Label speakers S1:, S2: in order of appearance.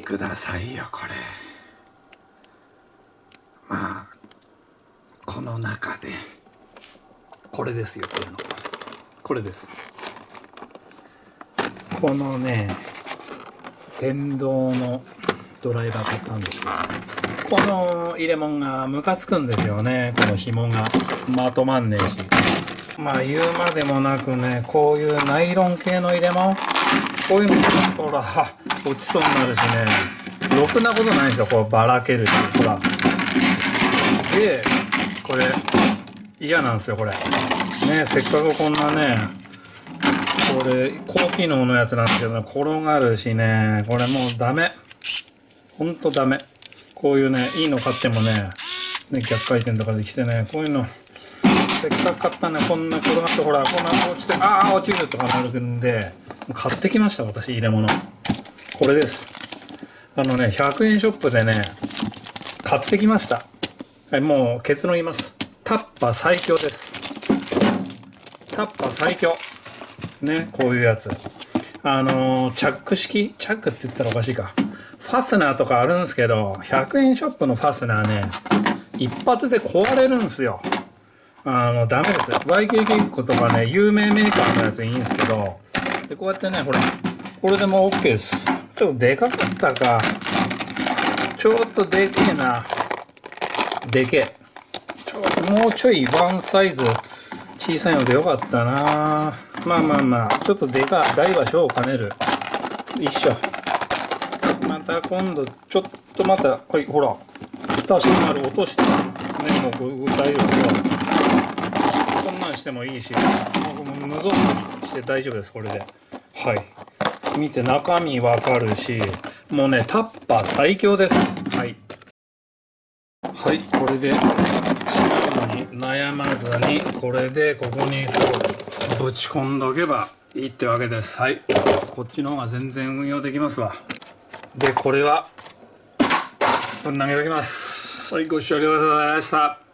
S1: くださいよこれ。まあこの中で。これですよこれの。これです。このね電動のドライバー買ったんです。けどこの入れ物がムカつくんですよね。この紐が。まとまんねえし。まあ言うまでもなくねこういうナイロン系の入れ物こういうのほら落ちそうになるしね。ろくなことないんですよこうばらけるし。ほら。でこれ嫌なんですよこれ。ねせっかくこんなねこれ高機能のやつなんですけど、ね、転がるしね。これもうダメ。ほんとダメ。こういうねいいの買ってもねね逆回転とかできてねこういうのせっかく買ったねこんな転がってほらこんな落ちてああ落ちるとかなるんで買ってきました私入れ物。これです。あのね100円ショップでね買ってきました。はいもう結論言います。タッパ最強です。タッパ最強。ねこういうやつ。あの、チャック式？チャックって言ったらおかしいか。ファスナーとかあるんですけど100円ショップのファスナーね一発で壊れるんですよ。あのダメです。YKK とかね有名メーカーのやついいんですけどでこうやってねほらこれでもう OK です。ちょっとでかかったか。ちょっとでけえな。でけえ。ちょっともうちょいワンサイズ小さいのでよかったな。まあまあまあちょっとでか大は小を兼ねる。一緒。また今度ちょっとまたはいほら蓋閉まる落として。ねもう大丈夫してもいいしもう無造作にして大丈夫ですこれで。はい。見て中身わかるしもうねタッパー最強です。はい。はいこれで閉まるのに悩まずにこれでここにぶち込んどけばいいってわけです。はい。こっちの方が全然運用できますわ。でこれはぶん投げときます。はいご視聴ありがとうございました